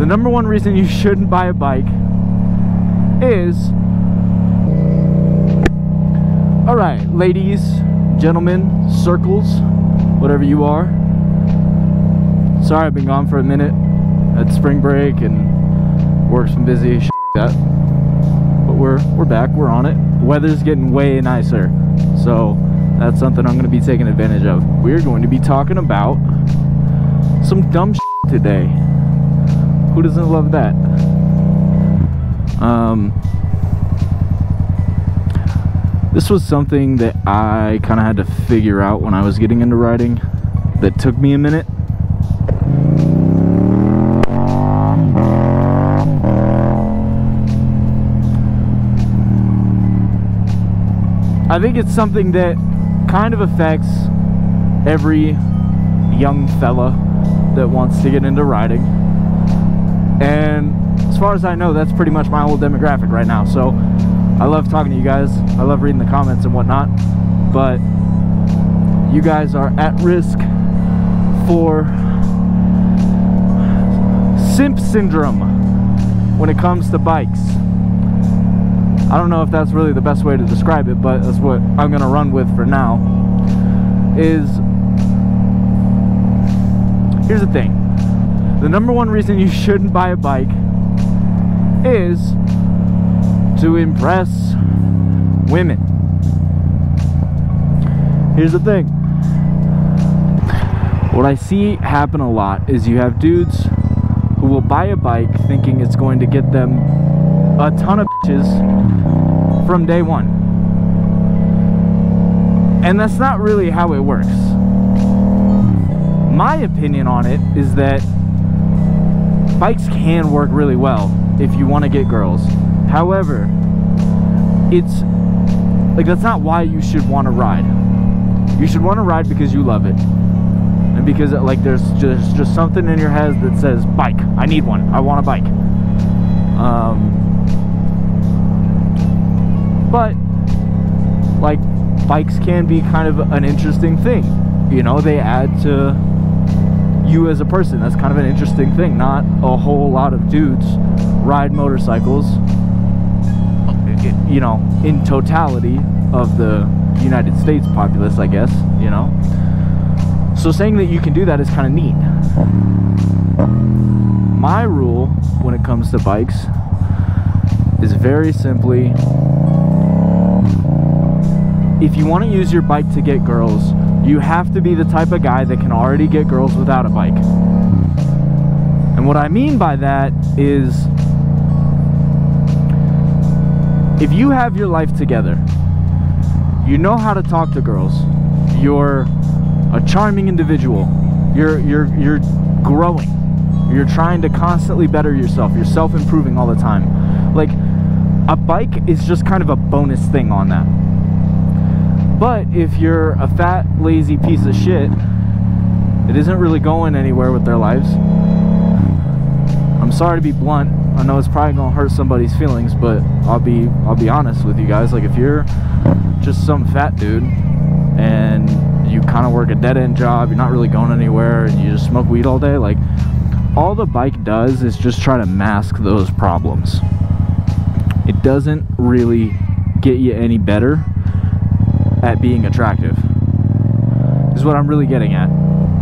the number one reason you shouldn't buy a bike is all right, ladies, gentlemen, circles, whatever you are. Sorry, I've been gone for a minute at spring break and work's been busy. That, but we're we're back. We're on it. Weather's getting way nicer, so that's something I'm going to be taking advantage of. We're going to be talking about some dumb shit today. Who doesn't love that? Um, this was something that I kind of had to figure out when I was getting into riding that took me a minute. I think it's something that kind of affects every young fella that wants to get into riding. And as far as I know, that's pretty much my whole demographic right now. So I love talking to you guys. I love reading the comments and whatnot. But you guys are at risk for simp syndrome when it comes to bikes. I don't know if that's really the best way to describe it, but that's what I'm gonna run with for now. Is here's the thing. The number one reason you shouldn't buy a bike is to impress women. Here's the thing. What I see happen a lot is you have dudes who will buy a bike thinking it's going to get them a ton of bitches from day one. And that's not really how it works. My opinion on it is that bikes can work really well if you want to get girls. However, it's like that's not why you should want to ride. You should want to ride because you love it. And because like there's just just something in your head that says bike. I need one. I want a bike. Um but like bikes can be kind of an interesting thing. You know, they add to you as a person. That's kind of an interesting thing. Not a whole lot of dudes ride motorcycles, you know, in totality of the United States populace, I guess, you know. So saying that you can do that is kind of neat. My rule when it comes to bikes is very simply if you want to use your bike to get girls, you have to be the type of guy that can already get girls without a bike. And what I mean by that is if you have your life together, you know how to talk to girls, you're a charming individual, you're you're you're growing. You're trying to constantly better yourself. You're self-improving all the time. Like a bike is just kind of a bonus thing on that. But if you're a fat, lazy piece of shit that isn't really going anywhere with their lives, I'm sorry to be blunt. I know it's probably gonna hurt somebody's feelings, but I'll be I'll be honest with you guys. Like if you're just some fat dude and you kind of work a dead end job, you're not really going anywhere, and you just smoke weed all day, like all the bike does is just try to mask those problems. It doesn't really get you any better at being attractive. Is what I'm really getting at.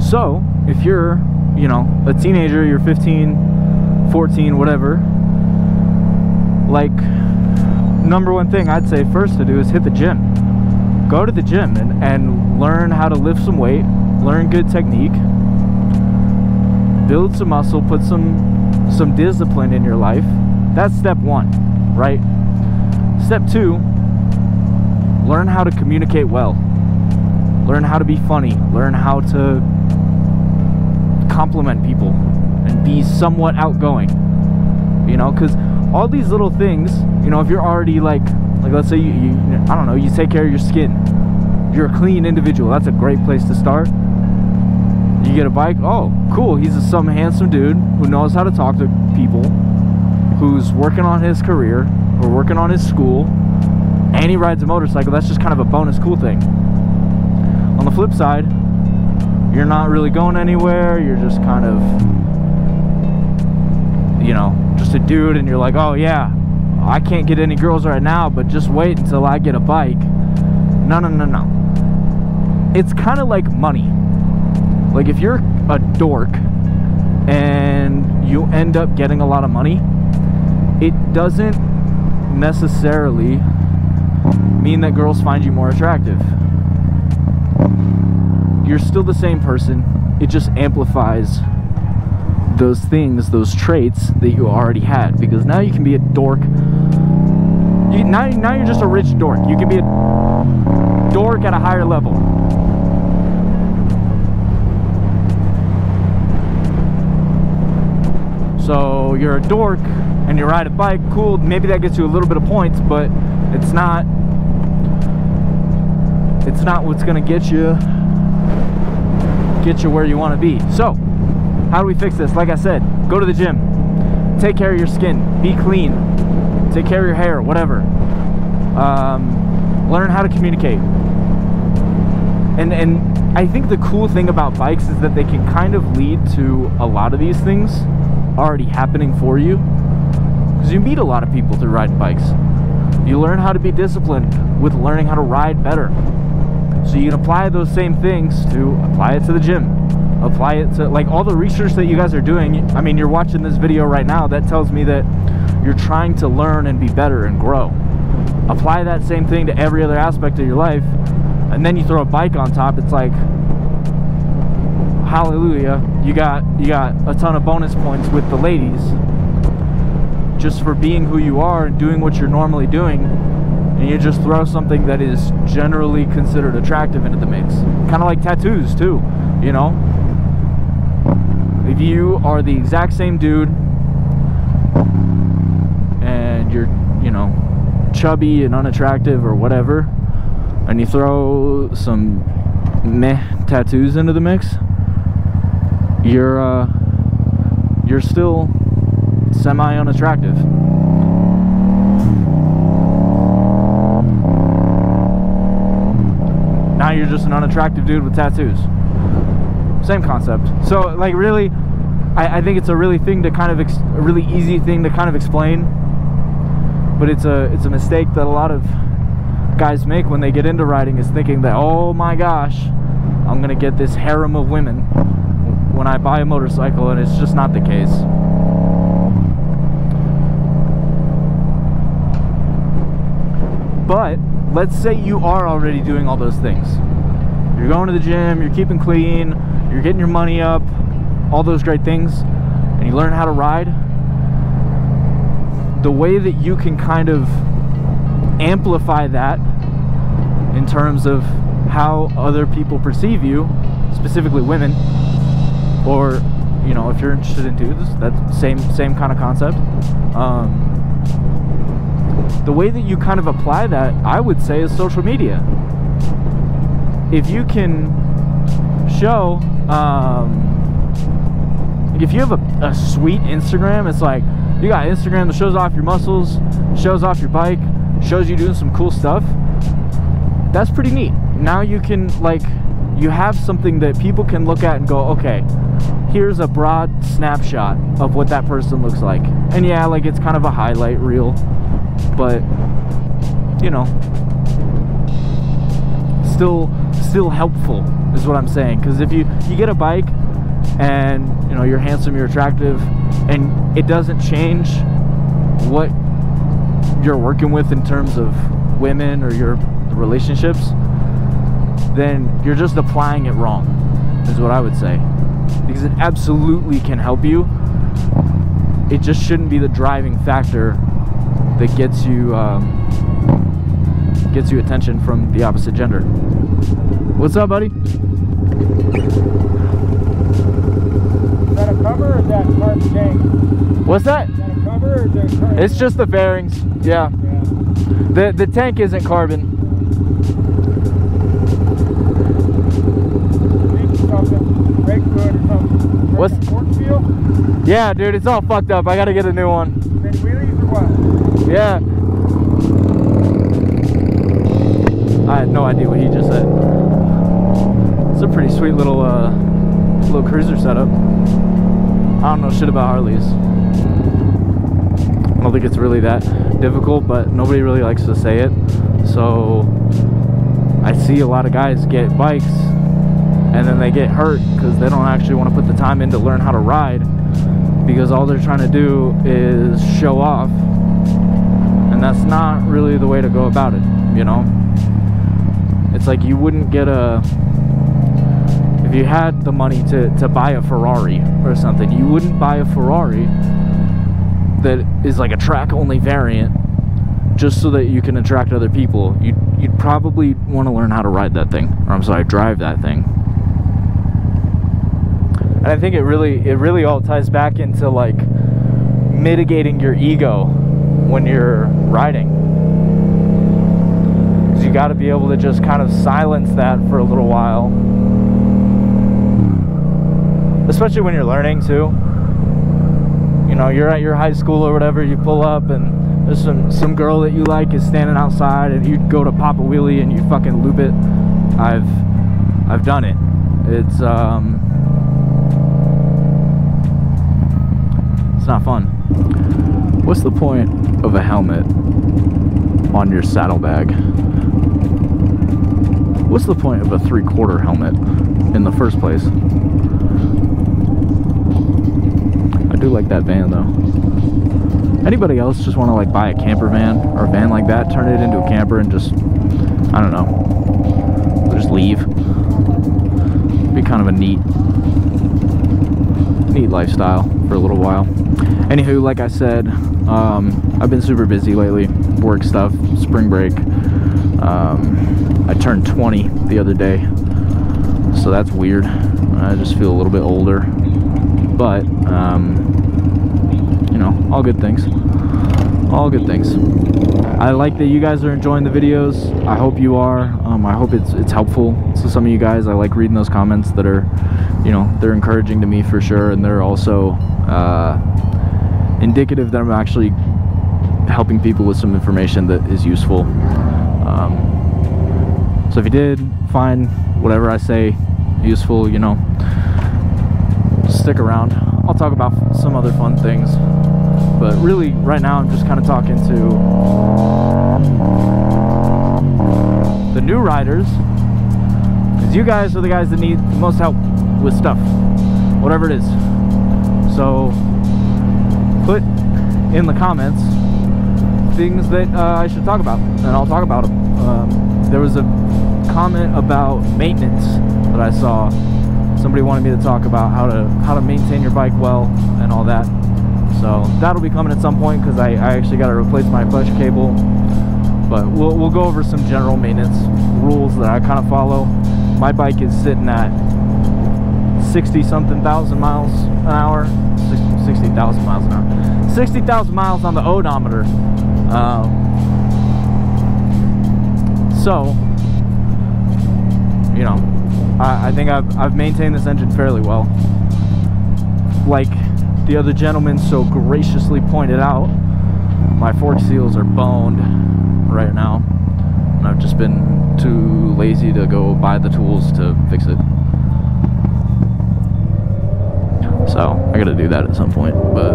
So, if you're, you know, a teenager, you're 15, 14, whatever, like number one thing I'd say first to do is hit the gym. Go to the gym and, and learn how to lift some weight, learn good technique, build some muscle, put some some discipline in your life. That's step one, right? Step two, learn how to communicate well. Learn how to be funny. Learn how to compliment people and be somewhat outgoing. You know, because all these little things, you know, if you're already like, like let's say you, you, I don't know, you take care of your skin. You're a clean individual. That's a great place to start. You get a bike. Oh, cool. He's a, some handsome dude who knows how to talk to people, who's working on his career or working on his school, and he rides a motorcycle. That's just kind of a bonus cool thing. On the flip side, you're not really going anywhere. You're just kind of you know, just a dude and you're like, oh yeah, I can't get any girls right now, but just wait until I get a bike. No, no, no, no. It's kind of like money. Like if you're a dork and you end up getting a lot of money, it doesn't necessarily mean that girls find you more attractive. You're still the same person, it just amplifies those things, those traits that you already had. Because now you can be a dork. You, now, now you're just a rich dork. You can be a dork at a higher level. So you're a dork and you ride a bike, cool, maybe that gets you a little bit of points, but it's not it's not what's gonna get you get you where you want to be. So, how do we fix this? Like I said, go to the gym, take care of your skin, be clean, take care of your hair, whatever. Um, learn how to communicate. And and I think the cool thing about bikes is that they can kind of lead to a lot of these things already happening for you because you meet a lot of people through riding bikes. You learn how to be disciplined with learning how to ride better. So you can apply those same things to apply it to the gym. Apply it to like all the research that you guys are doing. I mean, you're watching this video right now. That tells me that you're trying to learn and be better and grow. Apply that same thing to every other aspect of your life. And then you throw a bike on top. It's like hallelujah you got you got a ton of bonus points with the ladies just for being who you are and doing what you're normally doing and you just throw something that is generally considered attractive into the mix kind of like tattoos too you know if you are the exact same dude and you're you know chubby and unattractive or whatever and you throw some meh tattoos into the mix you're uh, you're still semi unattractive. Now you're just an unattractive dude with tattoos. Same concept. So like really, I, I think it's a really thing to kind of a really easy thing to kind of explain. But it's a it's a mistake that a lot of guys make when they get into riding is thinking that oh my gosh, I'm gonna get this harem of women when I buy a motorcycle and it's just not the case. But let's say you are already doing all those things. You're going to the gym, you're keeping clean, you're getting your money up, all those great things, and you learn how to ride. The way that you can kind of amplify that in terms of how other people perceive you, specifically women, or you know if you're interested in dudes that same same kind of concept um, the way that you kind of apply that i would say is social media. If you can show um, if you have a, a sweet instagram it's like you got instagram that shows off your muscles shows off your bike shows you doing some cool stuff. That's pretty neat. Now you can like you have something that people can look at and go okay here's a broad snapshot of what that person looks like. And yeah, like it's kind of a highlight reel, but you know, still still helpful is what I'm saying. Because if you you get a bike and you know you're handsome, you're attractive, and it doesn't change what you're working with in terms of women or your relationships, then you're just applying it wrong. Is what I would say because it absolutely can help you. It just shouldn't be the driving factor that gets you um, gets you attention from the opposite gender. What's up, buddy? Is that a cover or is that part tank? What's that? Is that a cover or a It's just the fairings. Yeah. Yeah. The the tank isn't carbon. Maybe something. Brake good. What's- Yeah, dude, it's all fucked up. I gotta get a new one. Yeah. I had no idea what he just said. It's a pretty sweet little uh little cruiser setup. I don't know shit about Harleys. I don't think it's really that difficult, but nobody really likes to say it. So I see a lot of guys get bikes and then they get hurt because they don't actually want to put the time in to learn how to ride because all they're trying to do is show off that's not really the way to go about it you know? It's like you wouldn't get a if you had the money to, to buy a Ferrari or something you wouldn't buy a Ferrari that is like a track only variant just so that you can attract other people. You'd, you'd probably want to learn how to ride that thing or I'm sorry drive that thing. And I think it really it really all ties back into like mitigating your ego when you're riding. Cuz you got to be able to just kind of silence that for a little while. Especially when you're learning too. You know, you're at your high school or whatever, you pull up and there's some some girl that you like is standing outside and you go to pop a wheelie and you fucking loop it. I've I've done it. It's um it's not fun. What's the point of a helmet on your saddlebag? What's the point of a three-quarter helmet in the first place? I do like that van though. Anybody else just want to like buy a camper van or a van like that, turn it into a camper and just, I don't know, just leave? Be kind of a neat, neat lifestyle for a little while. Anywho like i said um, i've been super busy lately. Work stuff spring break. Um, i turned 20 the other day so that's weird. I just feel a little bit older. But um, you know all good things. All good things. I like that you guys are enjoying the videos. I hope you are. Um, i hope it's it's helpful to some of you guys. I like reading those comments that are you know they're encouraging to me for sure and they're also uh, indicative that I'm actually helping people with some information that is useful. Um, so if you did find whatever I say useful, you know, stick around. I'll talk about some other fun things. But really, right now, I'm just kind of talking to the new riders. Because you guys are the guys that need the most help with stuff, whatever it is. So put in the comments things that uh, I should talk about, and I'll talk about them. Um, there was a comment about maintenance that I saw. Somebody wanted me to talk about how to how to maintain your bike well and all that. So that'll be coming at some point because I, I actually got to replace my clutch cable. But we'll, we'll go over some general maintenance rules that I kind of follow. My bike is sitting at 60 something thousand miles an hour. 60,000 miles an hour. 60,000 miles on the odometer. Um, so you know I, I think I've, I've maintained this engine fairly well. Like the other gentleman so graciously pointed out my fork seals are boned right now and I've just been too lazy to go buy the tools to fix it So I gotta do that at some point, but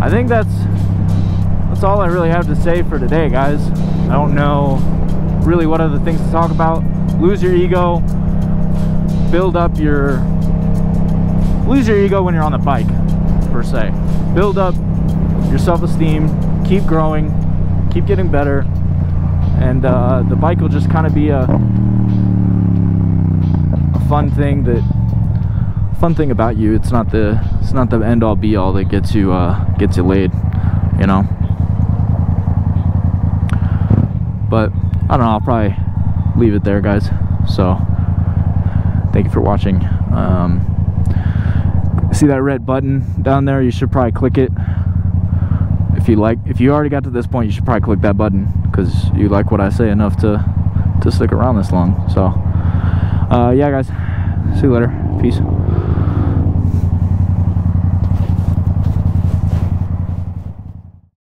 I think that's that's all I really have to say for today, guys. I don't know really what other things to talk about. Lose your ego, build up your lose your ego when you're on the bike per se. Build up your self-esteem, keep growing, keep getting better, and uh, the bike will just kind of be a, a fun thing that fun thing about you. It's not the it's not the end all be all that gets you uh, gets you laid, you know. But I don't know. I'll probably leave it there, guys. So thank you for watching. Um, see that red button down there? You should probably click it if you like if you already got to this point you should probably click that button because you like what I say enough to to stick around this long. So uh, yeah guys. See you later. Peace